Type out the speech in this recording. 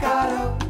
Carol.